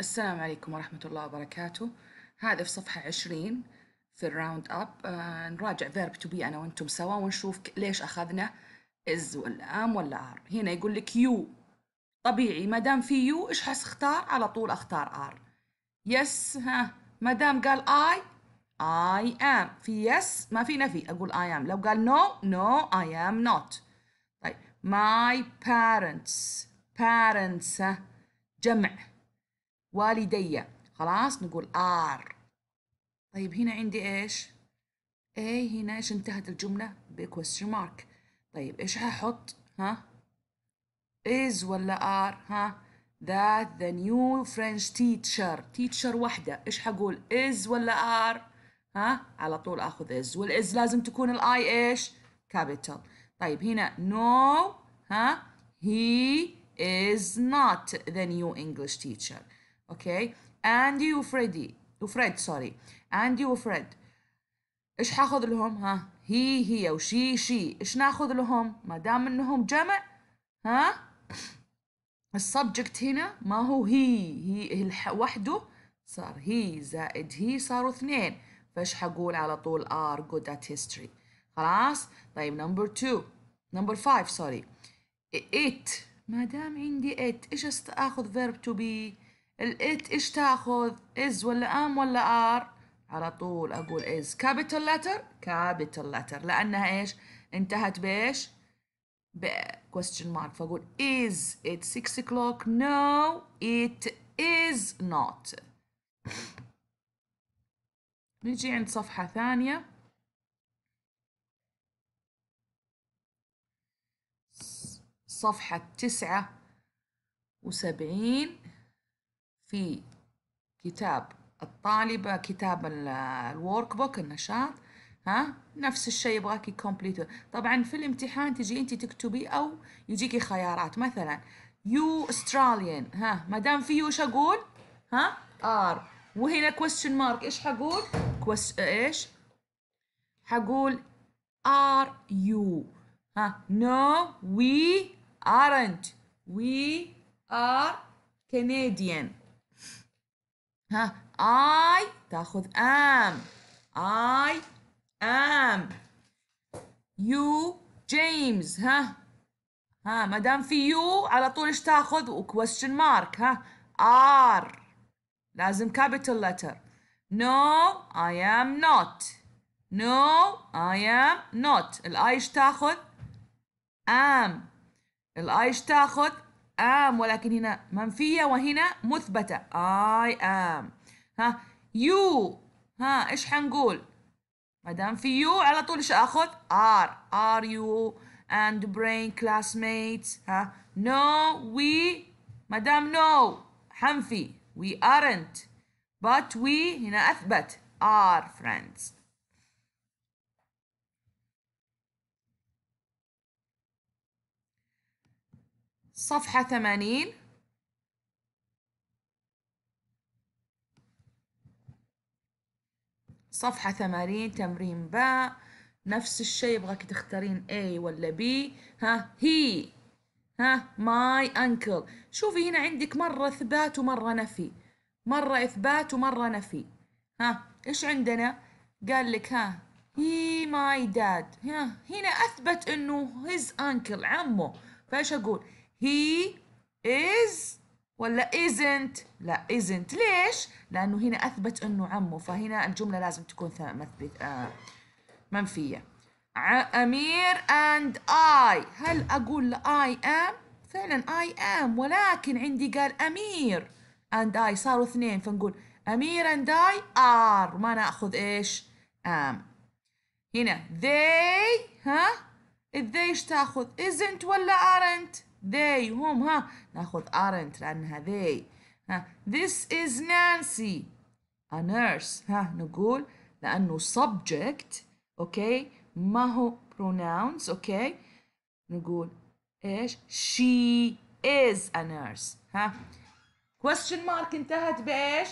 السلام عليكم ورحمة الله وبركاته. هذا في صفحة عشرين في ال round up. آه نراجع verb to be أنا وأنتم سوا ونشوف ليش أخذنا is ولا am ولا are هنا يقول لك you طبيعي ما دام في you إيش حختار على طول أختار are yes ها. ما دام قال I I am. في yes ما في. نفي أقول I am. لو قال no no I am not. طيب parents. Parents ها. جمع. والدي. خلاص نقول are طيب هنا عندي إيش؟ إيه هنا إيش؟ انتهت الجملة بquestion mark. طيب إيش هحط ها؟ is ولا are ها؟ that the new French teacher. teacher واحدة إيش حقول؟ is ولا are ها؟ على طول آخذ is. والاز لازم تكون الاي إيش؟ capital. طيب هنا no. ها؟ he is not the new English teacher. Okay? Andy وفريدي وفريد sorry Andy وفريد إيش حاخذ لهم ها؟ he he و she she إيش ناخذ لهم؟ ما دام انهم جمع ها؟ ال subject هنا ما هو he he وحده صار he زائد he صاروا اثنين. فايش حقول على طول are good at history. خلاص؟ طيب number 2 number 5 sorry it. ما دام عندي it. إيش آخذ verb to be ال it إيش تاخذ؟ is ولا am ولا are على طول أقول is capital letter capital letter. لأنها إيش؟ انتهت بإيش؟ question mark. فأقول is it 6 o'clock. No it is not. نجي عند صفحة ثانية. صفحة تسعة وسبعين. في كتاب الطالبة كتاب ال workbook النشاط ها؟ نفس الشيء يبغاكي complete طبعا في الامتحان تجي أنت تكتبي أو يجيكي خيارات. مثلا you Australian ها؟ ما دام في you أقول؟ ها؟ are وهنا question mark إيش حقول؟ كويس إيش؟ حقول are you? ها؟ No we aren't. We are Canadian. ها I تاخذ am I am you James ها. ها ما دام في you على طول إيش تاخذ؟ و question mark ها. are لازم capital letter. No I am not. No I am not. ال I إيش تاخذ؟ am ال I إيش تاخذ؟ Am ولكن هنا منفية وهنا مثبتة. I am. ها you. ها إيش حنقول؟ ما دام في يو على طول إيش أخذ؟ Are are you and brain classmates ها no we. ما دام no حنفي. We aren't. But we هنا أثبت. Are friends. صفحة ثمانين. صفحة ثمانين تمرين باء نفس الشيء يبغاك تختارين A ولا B. ها هي. ها my uncle. شوفي هنا عندك مرة إثبات ومرة نفي. مرة إثبات ومرة نفي. ها إيش عندنا؟ قال لك ها he my dad. ها هنا أثبت إنه his uncle عمه. فإيش أقول؟ He is ولا isn't? لا isn't. ليش؟ لأنه هنا أثبت إنه عمه فهنا الجملة لازم تكون مثبت آه منفية. ع- أمير and I. هل أقول I am فعلا I am ولكن عندي قال أمير and I. صاروا اثنين فنقول أمير and I are. ما نأخذ إيش؟ am. هنا they ها؟ They إيش تأخذ؟ isn't ولا aren't they هم ها ناخذ aren't لأنها they ها this is Nancy a nurse ها نقول لأنه subject okay ما هو pronouns okay نقول إيش she is a nurse ها question mark انتهت بإيش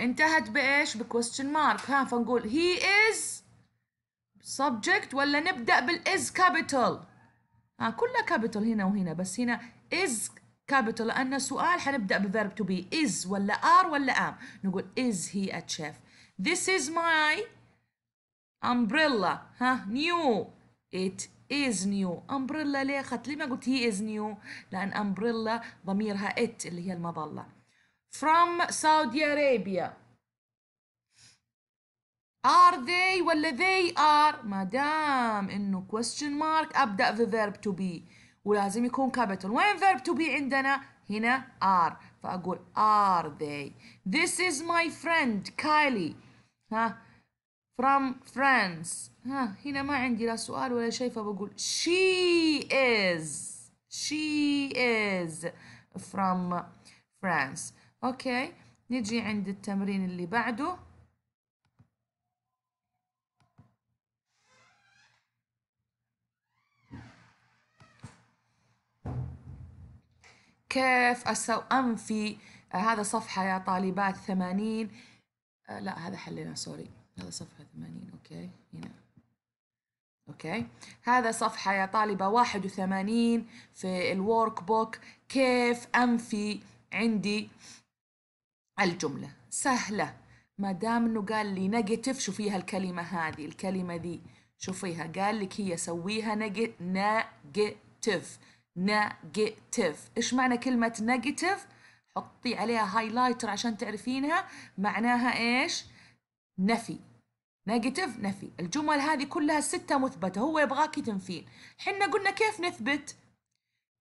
انتهت بإيش ب question mark ها فنقول he is subject ولا نبدأ بال is capital ها كلها capital هنا وهنا بس هنا is capital لأن سؤال حنبدأ ب verb to be is ولا are ولا am نقول is he a chef this is my umbrella ها new it is new umbrella ليه أخذت ليه ما قلت he is new لأن umbrella ضميرها it اللي هي المظلة from Saudi Arabia are they ولا they are ما دام انه question mark ابدا في verb to be ولازم يكون capital وين verb to be عندنا هنا are فاقول are they this is my friend Kylie ها from France ها هنا ما عندي لا سؤال ولا شيء فبقول she is she is from France أوكي نجي عند التمرين اللي بعده كيف أسوي؟ أنفي آه هذا صفحة يا طالبات ثمانين. آه لا هذا حلينا sorry. هذا صفحة ثمانين okay. هنا. okay. هذا صفحة يا طالبة واحد وثمانين في ال workbook كيف أنفي عندي الجملة؟ سهلة. ما دام إنه قال لي negative شوفيها الكلمة هذه. الكلمة ذي. شوفيها. قال لك هي سويها negative negative إيش معنى كلمة negative حطي عليها highlighter عشان تعرفينها. معناها إيش؟ نفي. negative نفي. الجمل هذه كلها ستة مثبتة هو يبغاكي تنفين. حنا قلنا كيف نثبت؟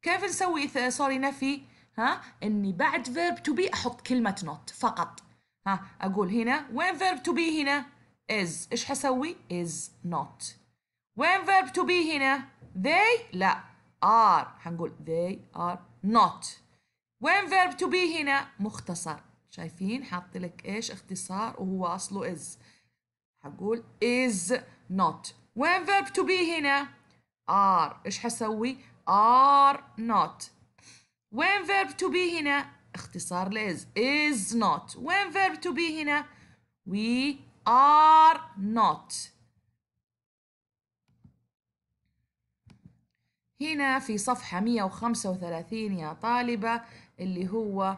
كيف نسوي sorry نفي؟ ها؟ إني بعد verb to be أحط كلمة not فقط. ها؟ أقول هنا وين verb to be هنا؟ is. إيش حسوي؟ is not. وين verb to be هنا؟ they لا. Are. حنقول they are not. وين verb to be هنا؟ مختصر. شايفين؟ حاط لك إيش؟ اختصار وهو أصله is. حقول is not. وين verb to be هنا؟ are. إيش حسوي؟ are not. وين verb to be هنا؟ اختصار ل is. is not. وين verb to be هنا؟ we are not. هنا في صفحة 135 يا طالبة اللي هو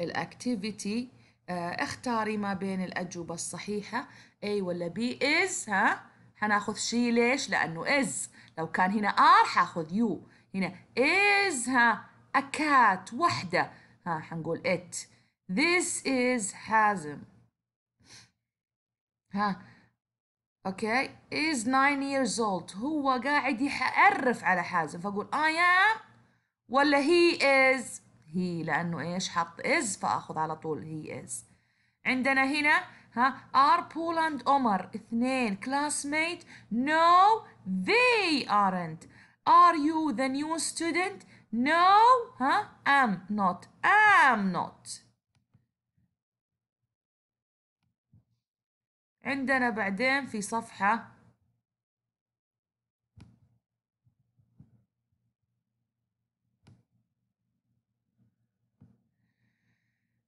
الأكتيفيتي اختاري ما بين الأجوبة الصحيحة A ولا B is ها؟ حناخذ شي ليش؟ لأنه is. لو كان هنا are حاخذ you. هنا is ها؟ a cat وحدة. ها حنقول it. This is حازم ها؟ أوكي is nine years old هو قاعد يعرف على حازم فاقول I am ولا he is he لأنه إيش حط is فاخذ على طول he is عندنا هنا ها are Paul and عمر اثنين classmate no they aren't are you the new student no ها am not am not عندنا بعدين في صفحة.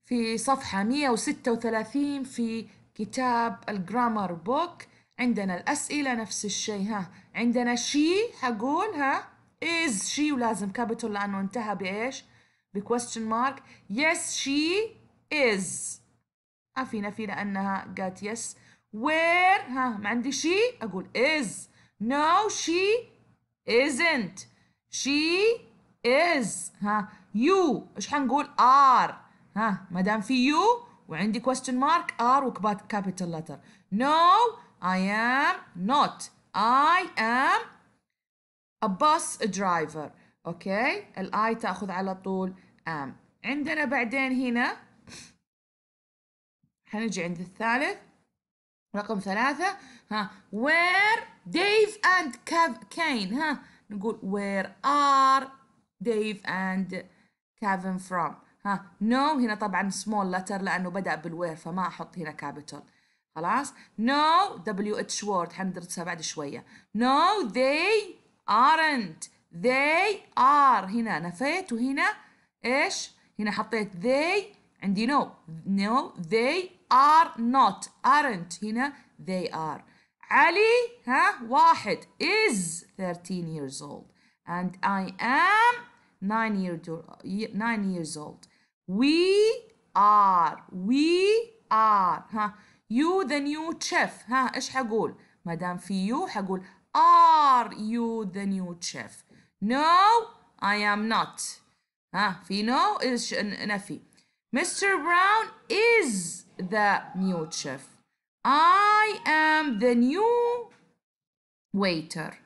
في صفحة 136 في كتاب الجرامر بوك عندنا الأسئلة نفس الشيء ها. عندنا شي حقول ها. Is she ولازم capital لأنه انتهى بإيش؟ ب question mark. Yes she is. في نفي لأنها قالت yes. Where? ها ما عندي شي. أقول is. No she isn't. She is. ها you. إيش حنقول are ها ما دام في you وعندي question mark are و capital letter. No I am not. I am a bus driver. okay ال I تأخذ على طول. Am. عندنا بعدين هنا. حنجي عند الثالث. رقم ثلاثة ها where Dave and Kevin ها نقول where are Dave and Kevin from ها no هنا طبعا small letter لأنه بدأ بال where فما أحط هنا capital خلاص no WH word حندرسها بعد شوية no they aren't they are هنا نفيت وهنا إيش هنا حطيت they عندي no no they are not aren't هنا they are علي ها واحد is 13 years old and I am nine year nine years old we are we are ها you the new chef ها ايش حقول ما دام في you حقول are you the new chef no I am not ها في no ايش نفي Mr. Brown is the new chef. I am the new waiter